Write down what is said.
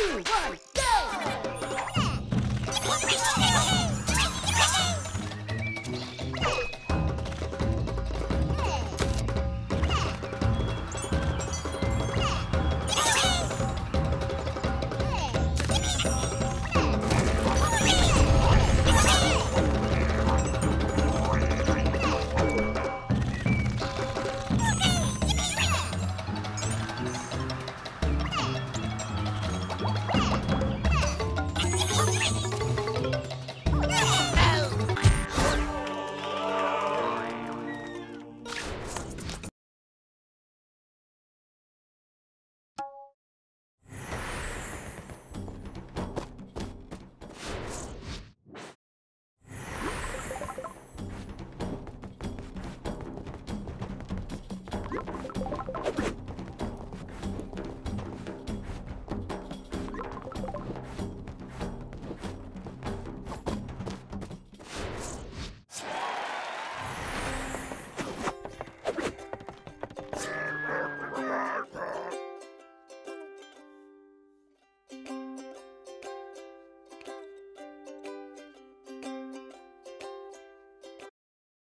two, one. you